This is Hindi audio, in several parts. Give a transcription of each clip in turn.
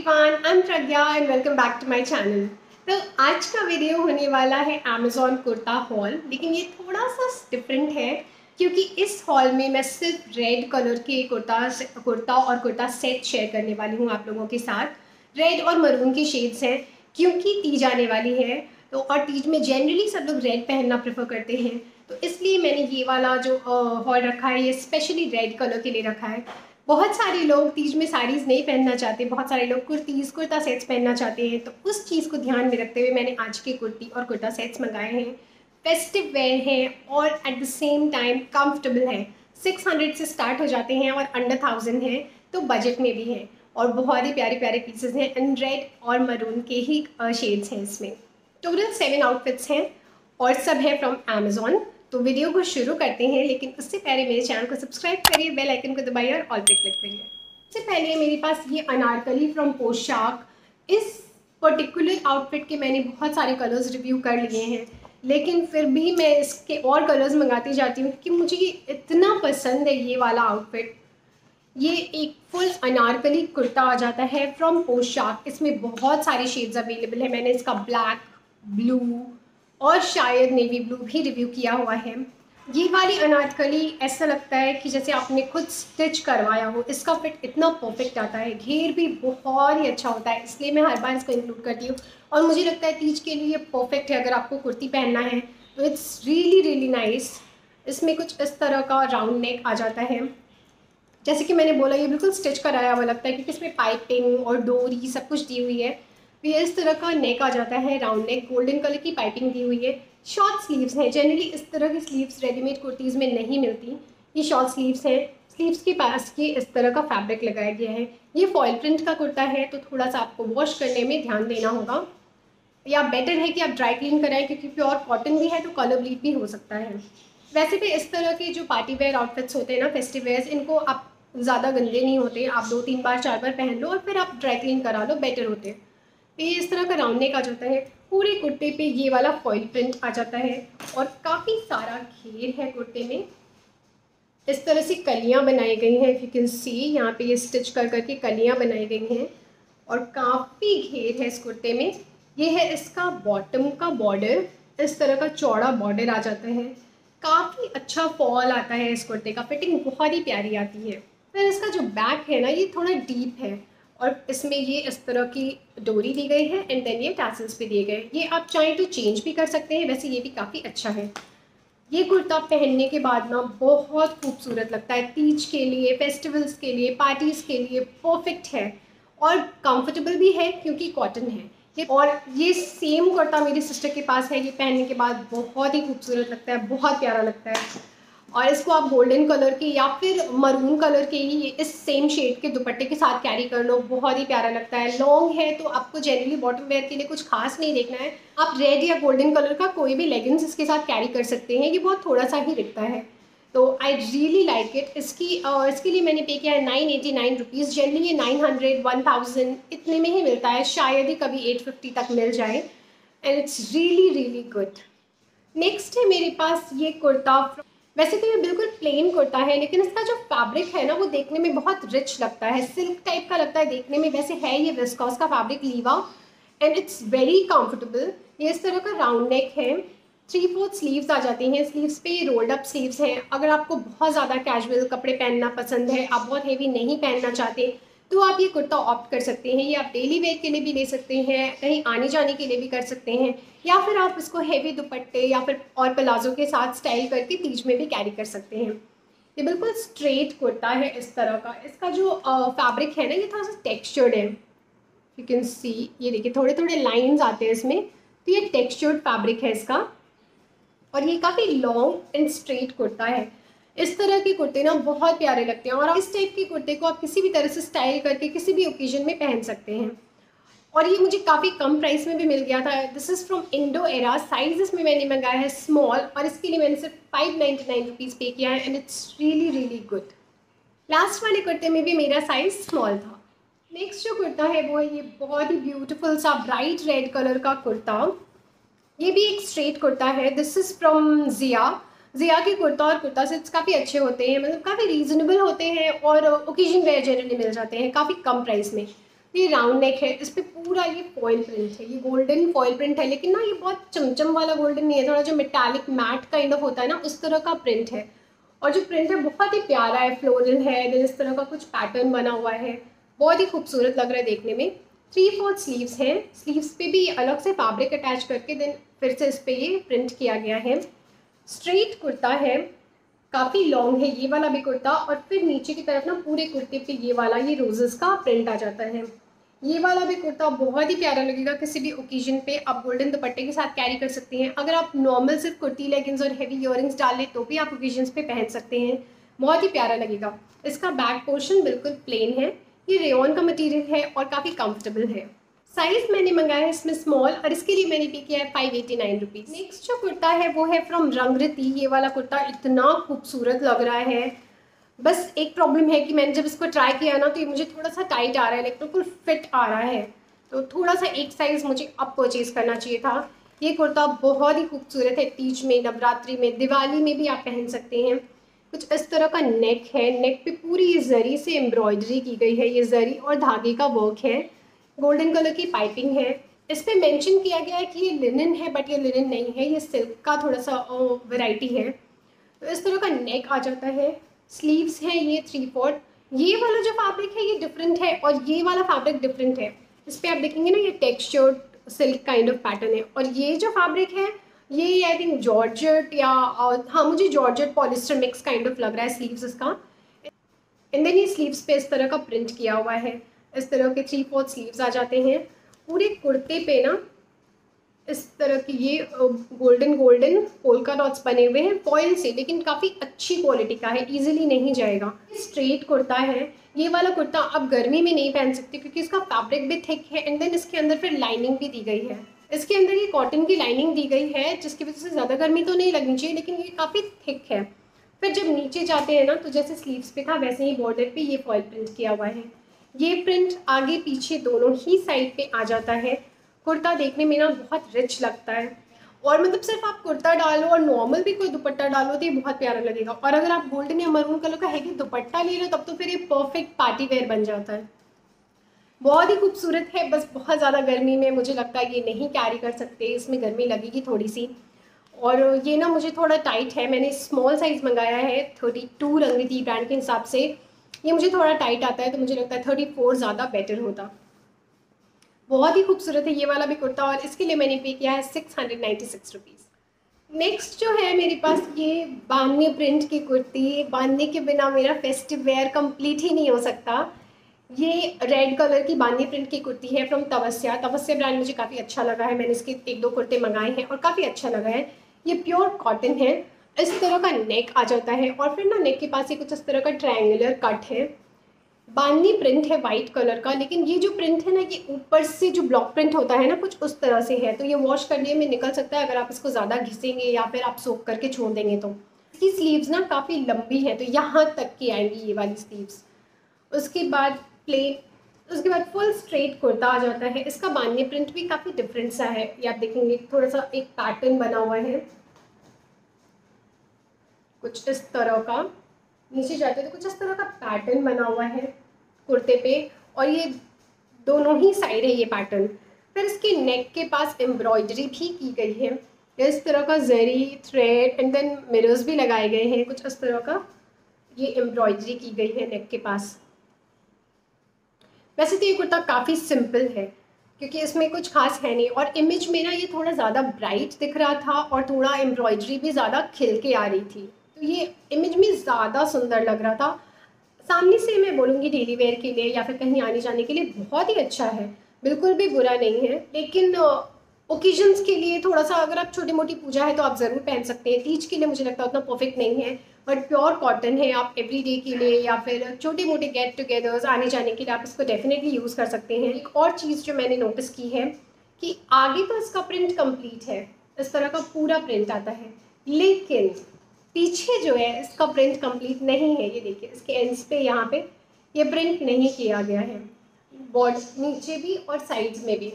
Everyone I am Pragya and welcome back to my channel तो आज का वीडियो होने वाला है अमेज़ॉन कुर्ता हॉल लेकिन ये थोड़ा सा डिफरेंट है, क्योंकि इस हॉल में मैं सिर्फ़ रेड कलर के कुर्ता कुर्ता और कुर्ता सेट शेयर करने वाली हूँ आप लोगों के साथ। रेड और मरून के शेड्स हैं, क्योंकि तीज आने वाली है तो और तीज में जनरली सब लोग रेड पहनना प्रेफर करते हैं। तो इसलिए मैंने ये वाला जो हॉल रखा है, ये स्पेशली रेड कलर के लिए रखा है। बहुत सारे लोग तीज में साड़ीज़ नहीं पहनना चाहते, बहुत सारे लोग कुर्तीज़ कुर्ता सेट्स पहनना चाहते हैं तो उस चीज़ को ध्यान में रखते हुए मैंने आज के कुर्ती और कुर्ता सेट्स मंगाए हैं। फेस्टिव वेयर हैं और at the same time comfortable है। सिक्स हंड्रेड से स्टार्ट हो जाते हैं और अंडर थाउज़ेंड है तो बजट में भी है। और बहुत ही प्यारे प्यारे पीसेज हैं एंड रेड और मरून के ही शेड्स हैं इसमें। टोटल सेवन आउटफिट्स हैं और सब है फ्रॉम अमेज़ोन तो वीडियो को शुरू करते हैं, लेकिन उससे पहले मेरे चैनल को सब्सक्राइब करिए, बेल आइकन को दबाइए और ऑल पे क्लिक करिए। सबसे पहले मेरे पास ये अनारकली फ्रॉम पोशाक। इस पर्टिकुलर आउटफिट के मैंने बहुत सारे कलर्स रिव्यू कर लिए हैं, लेकिन फिर भी मैं इसके और कलर्स मंगाती जाती हूँ क्योंकि मुझे ये इतना पसंद है ये वाला आउटफिट। ये एक फुल अनारकली कुर्ता आ जाता है फ्रॉम पोशाक। इसमें बहुत सारे शेड्स अवेलेबल है। मैंने इसका ब्लैक, ब्लू और शायद नेवी ब्लू भी रिव्यू किया हुआ है। ये वाली अनारकली, ऐसा लगता है कि जैसे आपने खुद स्टिच करवाया हो, इसका फिट इतना परफेक्ट आता है। घेर भी बहुत ही अच्छा होता है, इसलिए मैं हर बार इसको इंक्लूड करती हूँ। और मुझे लगता है तीज के लिए परफेक्ट है, अगर आपको कुर्ती पहनना है तो इट्स रियली रियली नाइस इसमें कुछ इस तरह का राउंड नेक आ जाता है। जैसे कि मैंने बोला, ये बिल्कुल स्टिच कराया हुआ लगता है, क्योंकि इसमें पाइपिंग और डोरी सब कुछ दी हुई है। ये इस तरह का नेक आ जाता है राउंड नेक गोल्डन कलर की पाइपिंग दी हुई है। शॉर्ट स्लीव्स हैं जनरली इस तरह की स्लीव्स रेडीमेड कुर्तीज़ में नहीं मिलती। ये शॉर्ट स्लीव्स हैं स्लीव्स के पास ये इस तरह का फैब्रिक लगाया गया है। ये फॉयल प्रिंट का कुर्ता है तो थोड़ा सा आपको वॉश करने में ध्यान देना होगा। या बेटर है कि आप ड्राई क्लीन कराएँ, क्योंकि प्योर कॉटन भी है तो कलर ब्लीड भी हो सकता है। वैसे भी इस तरह के जो पार्टी वेयर आउटफिट्स होते हैं ना फेस्टिव इनको आप ज़्यादा गंदे नहीं होते। आप दो, तीन बार, चार बार पहन लो और फिर आप ड्राई क्लीन करा लो बेटर होते। हैं ये इस तरह का राउंड नेक आ जाता है, पूरे कुर्ते पे ये वाला फॉइल प्रिंट आ जाता है और काफ़ी सारा घेर है कुर्ते में। इस तरह से कलियाँ बनाई गई हैं यू कैन सी यहाँ पे ये स्टिच कर करके कलियाँ बनाई गई हैं और काफ़ी घेर है इस कुर्ते में। ये है इसका बॉटम का बॉर्डर इस तरह का चौड़ा बॉर्डर आ जाता है। काफ़ी अच्छा फॉल आता है इस कुर्ते का फिटिंग बहुत ही प्यारी आती है। फिर इसका जो बैक है ना, ये थोड़ा डीप है। और इसमें ये इस तरह की डोरी दी गई है एंड देन ये टैसल्स भी दिए गए। ये आप चाहें तो चेंज भी कर सकते हैं, वैसे ये भी काफ़ी अच्छा है। ये कुर्ता पहनने के बाद ना बहुत खूबसूरत लगता है। तीज के लिए फेस्टिवल्स के लिए पार्टीज़ के लिए परफेक्ट है। और कंफर्टेबल भी है, क्योंकि कॉटन है। ये और ये सेम कुर्ता मेरी सिस्टर के पास है। ये पहनने के बाद बहुत ही खूबसूरत लगता है, बहुत प्यारा लगता है। और इसको आप गोल्डन कलर के या फिर मरून कलर के ही इस सेम शेड के दुपट्टे के साथ कैरी कर लो। बहुत ही प्यारा लगता है। लॉन्ग है तो आपको जनरली बॉटम वेयर के लिए कुछ खास नहीं देखना है। आप रेड या गोल्डन कलर का कोई भी लेगिंग्स इसके साथ कैरी कर सकते हैं। ये बहुत थोड़ा सा ही दिखता है। तो आई रियली लाइक इट इसकी uh, इसके लिए मैंने पे किया है nine eighty nine rupees generally ये नाइन हंड्रेड वन थाउज़ेंड इतने में ही मिलता है। शायद ही कभी एट फिफ्टी तक मिल जाए। And it's really really good next है मेरे पास ये कुर्ता वैसे तो ये बिल्कुल प्लेन कुर्ता है, लेकिन इसका जो फैब्रिक है ना, वो देखने में बहुत रिच लगता है। सिल्क टाइप का लगता है देखने में। वैसे है ये विस्कॉस का फैब्रिक लीवा एंड इट्स वेरी कंफर्टेबल ये इस तरह का राउंड नेक है। थ्री फोर्थ स्लीव्स आ जाती हैं। स्लीव्स पे ये रोल्ड अप स्लीव्स हैं। अगर आपको बहुत ज़्यादा कैजुअल कपड़े पहनना पसंद है, आप बहुत हेवी नहीं पहनना चाहते तो आप ये कुर्ता ऑप्ट कर सकते हैं, ये आप डेली वेयर के लिए भी ले सकते हैं, कहीं आने जाने के लिए भी कर सकते हैं, या फिर आप इसको हेवी दुपट्टे या फिर और प्लाजो के साथ स्टाइल करके तीज में भी कैरी कर सकते हैं। ये बिल्कुल स्ट्रेट कुर्ता है इस तरह का। इसका जो फैब्रिक है ना, ये थोड़ा सा टेक्सचर्ड है। यू कैन सी ये देखिए थोड़े थोड़े लाइंस आते हैं इसमें। तो ये टेक्स्चर्ड फैब्रिक है इसका। और ये काफ़ी लॉन्ग एंड स्ट्रेट कुर्ता है। इस तरह के कुर्ते ना बहुत प्यारे लगते हैं, और इस टाइप के कुर्ते को आप किसी भी तरह से स्टाइल करके किसी भी ओकेजन में पहन सकते हैं। और ये मुझे काफ़ी कम प्राइस में भी मिल गया था। This is from Indo Era size इसमें मैंने मंगाया है स्मॉल और इसके लिए मैंने सिर्फ़ five ninety nine rupees pay किया है and it's really really good last वाले कुर्ते में भी मेरा साइज़ स्मॉल था। नेक्स्ट जो कुर्ता है वो है, ये बहुत ही ब्यूटीफुल सा ब्राइट रेड कलर का कुर्ता। ये भी एक स्ट्रेट कुर्ता है। This is from Jiya Jiya के कुर्ता और कुर्ता सेट्स काफ़ी अच्छे होते हैं मतलब काफ़ी रीज़नेबल होते हैं और ओकेजन वेयर जनरली मिल जाते हैं, काफ़ी कम प्राइस में। ये राउंड नेक है, इस पर पूरा ये फॉइल प्रिंट है, ये गोल्डन फॉइल प्रिंट है, लेकिन ना ये बहुत चमचम वाला गोल्डन नहीं है, थोड़ा जो मेटालिक मैट काइंड ऑफ़ होता है ना, उस तरह का प्रिंट है। और जो प्रिंट है, बहुत ही प्यारा है फ्लोरल है देन इस तरह का कुछ पैटर्न बना हुआ है। बहुत ही खूबसूरत लग रहा है देखने में। थ्री फोर्थ स्लीव्स हैं स्लीव्स पे भी अलग से फैब्रिक अटैच करके देन फिर से इस पर ये प्रिंट किया गया है। स्ट्रेट कुर्ता है, काफ़ी लॉन्ग है ये वाला भी कुर्ता और फिर नीचे की तरफ़ ना पूरे कुर्ते पे ये वाला, ये रोजेस का प्रिंट आ जाता है। ये वाला भी कुर्ता बहुत ही प्यारा लगेगा, किसी भी ओकेजन पे आप गोल्डन दुपट्टे के साथ कैरी कर सकते हैं। अगर आप नॉर्मल सिर्फ़ कुर्ती लेगिंग्स और हैवी इयरिंग्स डाल लें तो भी आप ओकेजन पे पहन सकते हैं। बहुत ही प्यारा लगेगा। इसका बैक पोर्शन बिल्कुल प्लेन है। ये रेन का मटेरियल है और काफ़ी कंफर्टेबल है। साइज़ मैंने मंगाया है इसमें स्मॉल और इसके लिए मैंने पे किया है five eighty nine rupees next जो कुर्ता है, वो है फ्रॉम रंगरती ये वाला कुर्ता इतना खूबसूरत लग रहा है। बस एक प्रॉब्लम है कि मैंने जब इसको ट्राई किया ना तो ये मुझे थोड़ा सा टाइट आ रहा है लाइक बिल्कुल फिट आ रहा है। तो थोड़ा सा एक साइज़ मुझे अब परचेज़ करना चाहिए था। ये कुर्ता बहुत ही खूबसूरत है, तीज में, नवरात्रि में, दिवाली में भी आप पहन सकते हैं। कुछ इस तरह का नेक है। नेक पे पूरी जरी से एम्ब्रॉयडरी की गई है। ये जरी और धागे का वर्क है। गोल्डन कलर की पाइपिंग है। इस पर मैंशन किया गया है कि ये लिनन है, बट ये लिनन नहीं है, ये सिल्क का थोड़ा सा वैरायटी है। तो इस तरह का नेक आ जाता है। स्लीव्स हैं ये थ्री फोर्थ ये वाला जो फैब्रिक है, ये डिफरेंट है और ये वाला फैब्रिक डिफरेंट है। इस पर आप देखेंगे ना, ये textured silk kind of pattern है। और ये जो फैब्रिक है, ये आई थिंक जॉर्जेट या हाँ मुझे georgette polyester mix kind of लग रहा है स्लीव्स इसका। एंड देन ये स्लीव्स पे इस तरह का प्रिंट किया हुआ है। इस तरह के थ्री फोर्थ स्लीव्स आ जाते हैं। पूरे कुर्ते पे ना इस तरह के ये गोल्डन गोल्डन पोलका डॉट्स बने हुए हैं फॉइल से, लेकिन काफ़ी अच्छी क्वालिटी का है इजीली नहीं जाएगा। स्ट्रेट कुर्ता है। ये वाला कुर्ता आप गर्मी में नहीं पहन सकते, क्योंकि इसका फैब्रिक भी थिक है एंड देन इसके अंदर फिर लाइनिंग भी दी गई है। इसके अंदर ये कॉटन की लाइनिंग दी गई है, जिसकी वजह से ज़्यादा गर्मी तो नहीं लगनी चाहिए, लेकिन ये काफ़ी थिक है। फिर जब नीचे जाते हैं ना तो जैसे स्लीव्स पे था, वैसे ही बॉर्डर पे ये फॉइल प्रिंट किया हुआ है। ये प्रिंट आगे पीछे दोनों ही साइड पे आ जाता है। कुर्ता देखने में ना बहुत रिच लगता है। और मतलब सिर्फ़ आप कुर्ता डालो और नॉर्मल भी कोई दुपट्टा डालो तो ये बहुत प्यारा लगेगा। और अगर आप गोल्डन या मरून कलर का है कि दुपट्टा ले लो तब तो फिर ये परफेक्ट पार्टी वेयर बन जाता है। बहुत ही खूबसूरत है, बस बहुत ज़्यादा गर्मी में मुझे लगता है ये नहीं कैरी कर सकते, इसमें गर्मी लगेगी थोड़ी सी और ये ना मुझे थोड़ा टाइट है, मैंने स्मॉल साइज़ मंगाया है, थर्टी टू रंगती ब्रांड के हिसाब से। ये मुझे थोड़ा टाइट आता है तो मुझे लगता है थर्टी फोर ज़्यादा बेटर होता। बहुत ही खूबसूरत है ये वाला भी कुर्ता, और इसके लिए मैंने पे किया है six hundred ninety six rupees next जो है मेरे पास ये बानवे प्रिंट की कुर्ती बांधने के बिना मेरा फेस्टिव वेयर कंप्लीट ही नहीं हो सकता। ये रेड कलर की बांधनी प्रिंट की कुर्ती है फ्रॉम तवस्या तवस्या ब्रांड मुझे काफ़ी अच्छा लगा है, मैंने इसके एक दो कुर्ते मंगाए हैं और काफ़ी अच्छा लगा है। ये प्योर कॉटन है। इस तरह का नेक आ जाता है और फिर ना नेक के पास ये कुछ इस तरह का ट्रायंगुलर कट है। बांधनी प्रिंट है वाइट कलर का, लेकिन ये जो प्रिंट है ना, ये ऊपर से जो ब्लॉक प्रिंट होता है ना, कुछ उस तरह से है। तो ये वॉश करने में निकल सकता है अगर आप इसको ज़्यादा घिसेंगे या फिर आप सोख करके छोड़ देंगे तो। इसकी स्लीव्स ना काफ़ी लंबी है तो यहाँ तक की आएँगी ये वाली स्लीव्स उसके बाद प्लेन उसके बाद फुल स्ट्रेट कुर्ता आ जाता है। इसका बांधनी प्रिंट भी काफ़ी डिफरेंट सा है। ये आप देखेंगे, थोड़ा सा एक पैटर्न बना हुआ है। कुछ इस तरह का, नीचे जाते तो कुछ इस तरह का पैटर्न बना हुआ है कुर्ते पे, और ये दोनों ही साइड है ये पैटर्न फिर इसके नेक के पास एम्ब्रॉयडरी भी की गई है। इस तरह का zari thread and then mirrors भी लगाए गए हैं। कुछ इस तरह का ये एम्ब्रॉयडरी की गई है नेक के पास। वैसे तो ये कुर्ता काफ़ी सिंपल है, क्योंकि इसमें कुछ खास है नहीं। और इमेज में ना ये थोड़ा ज़्यादा ब्राइट दिख रहा था, और थोड़ा एम्ब्रॉयडरी भी ज़्यादा खिल के आ रही थी। तो ये इमेज में ज़्यादा सुंदर लग रहा था। सामने से मैं बोलूँगी डेली वेयर के लिए या फिर कहीं आने जाने के लिए बहुत ही अच्छा है। बिल्कुल भी बुरा नहीं है। लेकिन ओकेजन्स के लिए थोड़ा सा अगर आप छोटी मोटी पूजा है तो आप ज़रूर पहन सकते हैं। तीज के लिए मुझे लगता है उतना परफेक्ट नहीं है। बट प्योर कॉटन है आप एवरी डे के लिए या फिर छोटे मोटे गेट टुगेदर्स आने जाने के लिए आप इसको डेफिनेटली यूज़ कर सकते हैं। एक और चीज़ जो मैंने नोटिस की है कि आगे तो इसका प्रिंट कंप्लीट है। इस तरह का पूरा प्रिंट आता है। लेकिन पीछे जो है, इसका प्रिंट कंप्लीट नहीं है, ये देखिए, इसके एंड्स पे, यहाँ पे, ये प्रिंट नहीं किया गया है। बॉड नीचे भी और साइड्स में भी।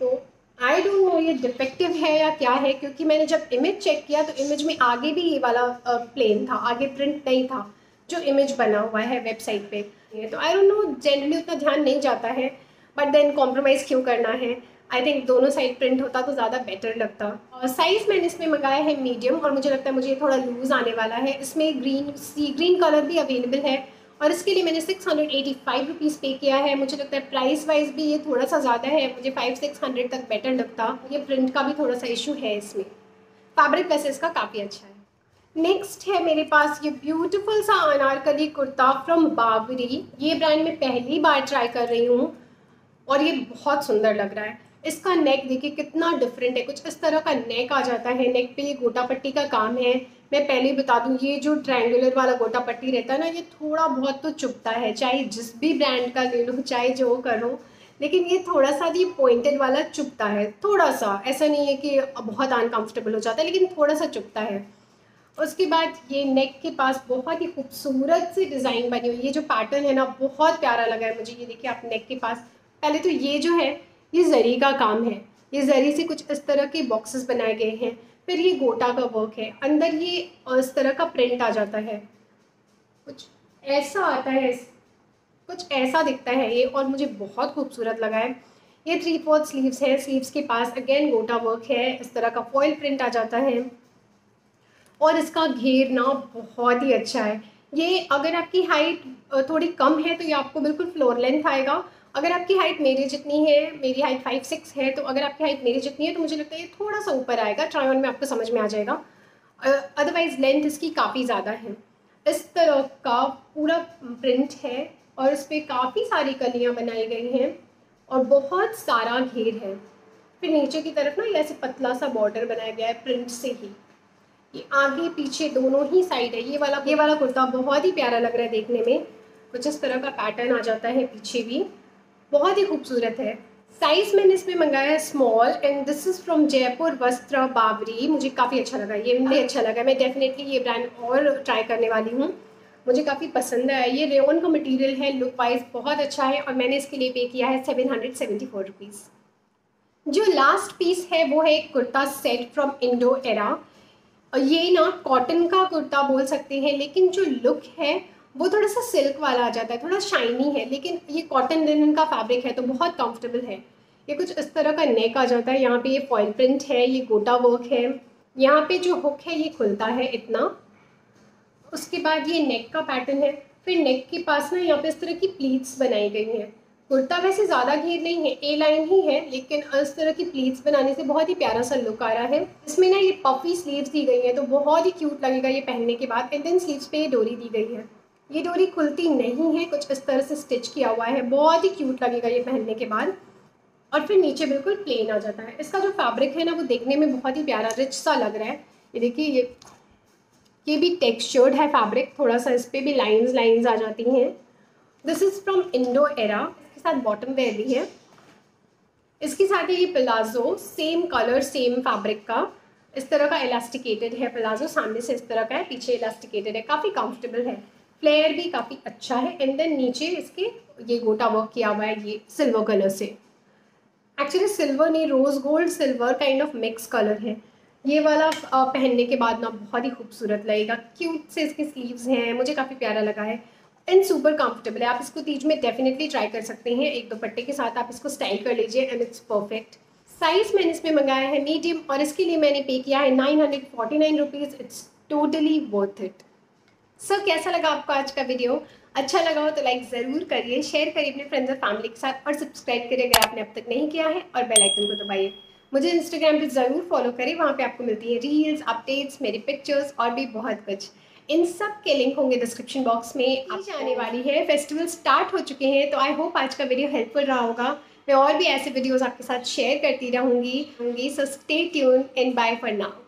तो आई डोंट नो ये डिफेक्टिव है या क्या है, क्योंकि मैंने जब इमेज चेक किया तो इमेज में आगे भी ये वाला प्लेन था, आगे प्रिंट नहीं था, जो इमेज बना हुआ है वेबसाइट पे। तो आई डोंट नो जनरली उतना ध्यान नहीं जाता है बट देन कॉम्प्रोमाइज़ क्यों करना है? आई थिंक दोनों साइड प्रिंट होता तो ज़्यादा बेटर लगता। और साइज़ मैंने इसमें मंगाया है मीडियम और मुझे लगता है मुझे थोड़ा लूज़ आने वाला है। इसमें ग्रीन सी ग्रीन कलर भी अवेलेबल है और इसके लिए मैंने six hundred eighty five rupees pay किया है। मुझे लगता है प्राइस वाइज भी ये थोड़ा सा ज़्यादा है, मुझे फाइव सिक्स हंड्रेड तक बेटर लगता। ये प्रिंट का भी थोड़ा सा इशू है इसमें। फैब्रिक वैसे इसका काफ़ी अच्छा है। नेक्स्ट है मेरे पास ये ब्यूटीफुल सा अनारकली कुर्ता फ्रॉम बाबरी ये ब्रांड मैं पहली बार ट्राई कर रही हूँ और ये बहुत सुंदर लग रहा है। इसका नेक देखिए कितना डिफरेंट है। कुछ इस तरह का नेक आ जाता है। नेक पे ये गोटा पट्टी का काम है। मैं पहले ही बता दूँ, ये जो ट्रायंगुलर वाला गोटा पट्टी रहता है ना, ये थोड़ा बहुत तो चुपता है। चाहे जिस भी ब्रांड का ले लो, चाहे जो करो, लेकिन ये थोड़ा सा ये पॉइंटेड वाला चुपता है। थोड़ा सा ऐसा नहीं है कि बहुत अनकम्फर्टेबल हो जाता है, लेकिन थोड़ा सा चुपता है। उसके बाद ये नेक के पास बहुत ही खूबसूरत सी डिज़ाइन बनी हुई ये जो पैटर्न है ना, बहुत प्यारा लगा है मुझे। ये देखिए, आप नेक के पास, पहले तो ये जो है ये जरी का काम है। ये जरी से कुछ इस तरह के बॉक्सेस बनाए गए हैं। फिर ये गोटा का वर्क है। अंदर ये इस तरह का प्रिंट आ जाता है। कुछ ऐसा आता है, कुछ ऐसा दिखता है ये और मुझे बहुत खूबसूरत लगा है। ये थ्री फोर्थ स्लीव्स है। स्लीव्स के पास अगेन गोटा वर्क है। इस तरह का फॉइल प्रिंट आ जाता है। और इसका घेरना बहुत ही अच्छा है। ये अगर आपकी हाइट थोड़ी कम है तो ये आपको बिल्कुल फ्लोर लेंथ आएगा। अगर आपकी हाइट मेरी जितनी है, मेरी हाइट फाइव सिक्स है तो अगर आपकी हाइट मेरी जितनी है तो मुझे लगता है ये थोड़ा सा ऊपर आएगा। ट्राई ऑन में आपको समझ में आ जाएगा। अदरवाइज़ लेंथ इसकी काफ़ी ज़्यादा है। इस तरह का पूरा प्रिंट है और इस पर काफ़ी सारी कलियाँ बनाई गई हैं और बहुत सारा घेर है। फिर नीचे की तरफ़ ना ये ऐसे पतला सा बॉर्डर बनाया गया है प्रिंट से ही। ये आगे पीछे दोनों ही साइड है। ये वाला ये वाला कुर्ता बहुत ही प्यारा लग रहा है देखने में। कुछ इस तरह का पैटर्न आ जाता है पीछे भी। बहुत ही खूबसूरत है। साइज़ मैंने इसमें मंगाया है small and this is from Jaipur Vastra Babri मुझे काफ़ी अच्छा लगा। ये मुझे अच्छा लगा। मैं डेफिनेटली ये ब्रांड और ट्राई करने वाली हूँ। मुझे काफ़ी पसंद आया। ये रेवन का मटेरियल है। लुक वाइज बहुत अच्छा है और मैंने इसके लिए पे किया है seven hundred seventy four rupees जो लास्ट पीस है, वो है एक kurta set from Indo Era ये ना कॉटन का कुर्ता बोल सकते हैं, लेकिन जो लुक है वो थोड़ा सा सिल्क वाला आ जाता है, थोड़ा शाइनी है, लेकिन ये कॉटन लिनन का फैब्रिक है तो बहुत कंफर्टेबल है। ये कुछ इस तरह का नेक आ जाता है, यहाँ पे ये फॉइल प्रिंट है, ये गोटा वर्क है। यहाँ पे जो हुक है, ये खुलता है इतना। उसके बाद ये नेक का पैटर्न है। फिर नेक के पास ना यहाँ पे इस तरह की प्लीट्स बनाई गई हैं। कुर्ता वैसे ज़्यादा घेर नहीं है ए लाइन ही है, लेकिन इस तरह की प्लीट्स बनाने से बहुत ही प्यारा सा लुक आ रहा है। इसमें ना ये पफी स्लीव्स दी गई हैं तो बहुत ही क्यूट लगेगा ये पहनने के बाद। एंड देन स्लीव्स पे ये डोरी दी गई है। ये डोरी खुलती नहीं है, कुछ इस तरह से स्टिच किया हुआ है। बहुत ही क्यूट लगेगा ये पहनने के बाद। और फिर नीचे बिल्कुल प्लेन आ जाता है। इसका जो फैब्रिक है ना, वो देखने में बहुत ही प्यारा रिच सा लग रहा है। ये देखिए, ये ये भी टेक्सचर्ड है फैब्रिक थोड़ा सा इस पर भी लाइंस लाइंस आ जाती हैं। This is from Indo Era इसके साथ बॉटम वेयर भी है। इसके साथ ये palazzo same colour same fabric का। इस तरह का इलास्टिकेटेड है प्लाजो सामने से इस तरह का है, पीछे इलास्टिकेटेड है। काफ़ी कंफर्टेबल है। फ्लेयर भी काफ़ी अच्छा है एंड देन नीचे इसके ये गोटा वर्क किया हुआ है, ये सिल्वर कलर से। एक्चुअली सिल्वर नहीं rose gold silver kind of mix colour है। ये वाला पहनने के बाद ना बहुत ही खूबसूरत लगेगा। क्यूट से इसके स्लीव्स हैं, मुझे काफ़ी प्यारा लगा है। एंड सुपर कंफर्टेबल है। आप इसको तीज में डेफिनेटली ट्राई कर सकते हैं। एक दुपट्टे के साथ आप इसको स्टाइल कर लीजिए एंड इट्स परफेक्ट साइज़ मैंने इसमें मंगाया है मीडियम और इसके लिए मैंने पे किया है nine hundred forty nine rupees it's totally worth it so so, कैसा लगा आपको आज का वीडियो अच्छा लगा हो तो लाइक ज़रूर करिए शेयर करिए अपने फ्रेंड्स और फैमिली के साथ और सब्सक्राइब करिए अगर आपने अब तक नहीं किया है और बेल आइकन को दबाइए। मुझे इंस्टाग्राम पे ज़रूर फॉलो करें वहाँ पे आपको मिलती है रील्स अपडेट्स मेरे पिक्चर्स और भी बहुत कुछ। इन सब के लिंक होंगे डिस्क्रिप्शन बॉक्स में। आज आने वाली है फेस्टिवल स्टार्ट हो चुके हैं तो आई होप आज का वीडियो हेल्पफुल रहा होगा। मैं और भी ऐसे वीडियोज़ आपके साथ शेयर करती रहूँगी। So stay tune and bye for now